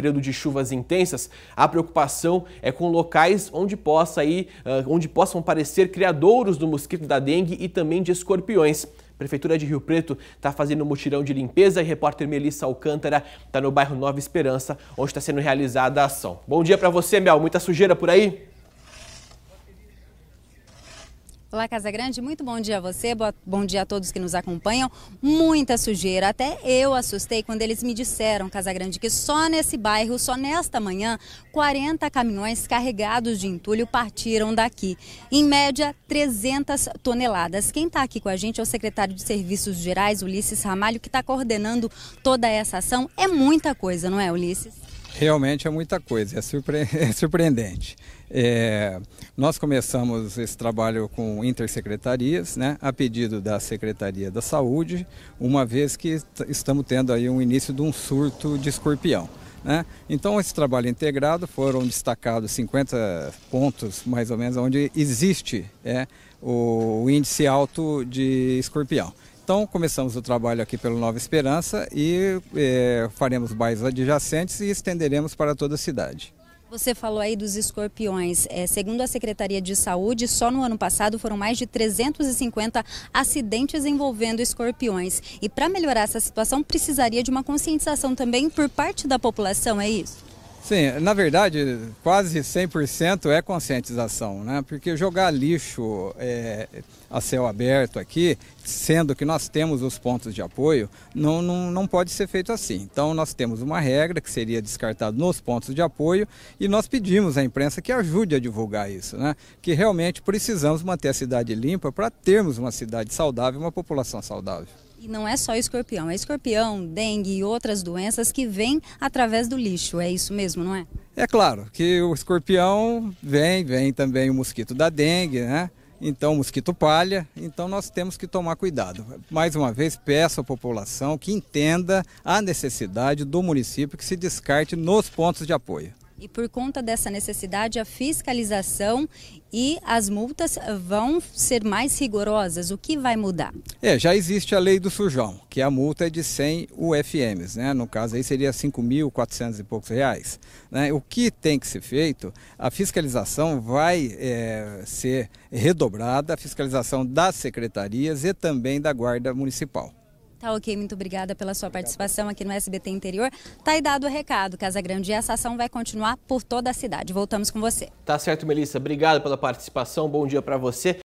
período de chuvas intensas, a preocupação é com locais onde, possa ir, onde possam aparecer criadouros do mosquito da dengue e também de escorpiões. Prefeitura de Rio Preto está fazendo um mutirão de limpeza e repórter Melissa Alcântara está no bairro Nova Esperança, onde está sendo realizada a ação. Bom dia para você, Mel. Muita sujeira por aí? Olá, Casa Grande, muito bom dia a você, bom dia a todos que nos acompanham. Muita sujeira, até eu assustei quando eles me disseram, Casa Grande, que só nesse bairro, só nesta manhã, 40 caminhões carregados de entulho partiram daqui. Em média, 300 toneladas. Quem está aqui com a gente é o secretário de Serviços Gerais, Ulisses Ramalho, que está coordenando toda essa ação. É muita coisa, não é, Ulisses? Realmente é muita coisa, é, é surpreendente. É... nós começamos esse trabalho com intersecretarias, né, a pedido da Secretaria da Saúde, uma vez que estamos tendo aí um início de um surto de escorpião. Né? Então, esse trabalho integrado foram destacados 50 pontos, mais ou menos, onde existe é, o índice alto de escorpião. Então, começamos o trabalho aqui pelo Nova Esperança e é, faremos bairros adjacentes e estenderemos para toda a cidade. Você falou aí dos escorpiões. É, segundo a Secretaria de Saúde, só no ano passado foram mais de 350 acidentes envolvendo escorpiões. E para melhorar essa situação, precisaria de uma conscientização também por parte da população, é isso? Sim, na verdade, quase 100% é conscientização, né? Porque jogar lixo é, a céu aberto aqui, sendo que nós temos os pontos de apoio, não, não, não pode ser feito assim. Então, nós temos uma regra que seria descartado nos pontos de apoio e nós pedimos à imprensa que ajude a divulgar isso, né? Que realmente precisamos manter a cidade limpa para termos uma cidade saudável, uma população saudável. E não é só escorpião, é escorpião, dengue e outras doenças que vêm através do lixo, é isso mesmo, não é? É claro que o escorpião vem, vem também o mosquito da dengue, né? Então, mosquito palha, então nós temos que tomar cuidado. Mais uma vez, peço à população que entenda a necessidade do município que se descarte nos pontos de apoio. E por conta dessa necessidade, a fiscalização e as multas vão ser mais rigorosas. O que vai mudar? É, já existe a lei do sujão, que a multa é de 100 UFMs, né? No caso aí seria 5.400 e poucos reais. Né? O que tem que ser feito? A fiscalização vai é, ser redobrada, a fiscalização das secretarias e também da Guarda Municipal. Tá ok, muito obrigada pela sua participação aqui no SBT Interior. Tá aí dado o recado, Casa Grande, e essa ação vai continuar por toda a cidade. Voltamos com você. Tá certo, Melissa. Obrigado pela participação. Bom dia para você.